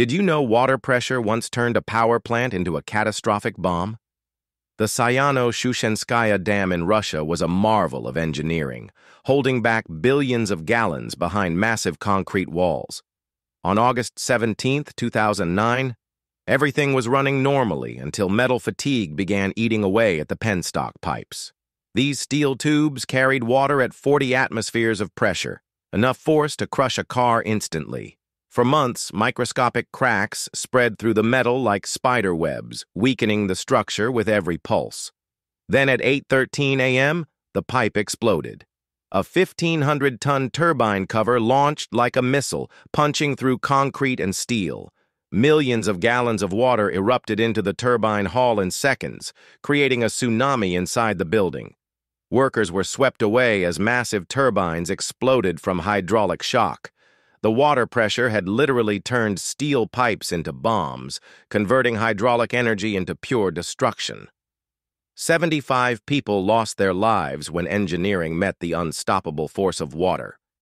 Did you know water pressure once turned a power plant into a catastrophic bomb? The Sayano-Shushenskaya Dam in Russia was a marvel of engineering, holding back billions of gallons behind massive concrete walls. On August 17, 2009, everything was running normally until metal fatigue began eating away at the penstock pipes. These steel tubes carried water at 40 atmospheres of pressure, enough force to crush a car instantly. For months, microscopic cracks spread through the metal like spider webs, weakening the structure with every pulse. Then at 8.13 a.m., the pipe exploded. A 1,500-ton turbine cover launched like a missile, punching through concrete and steel. Millions of gallons of water erupted into the turbine hall in seconds, creating a tsunami inside the building. Workers were swept away as massive turbines exploded from hydraulic shock. The water pressure had literally turned steel pipes into bombs, converting hydraulic energy into pure destruction. 75 people lost their lives when engineering met the unstoppable force of water.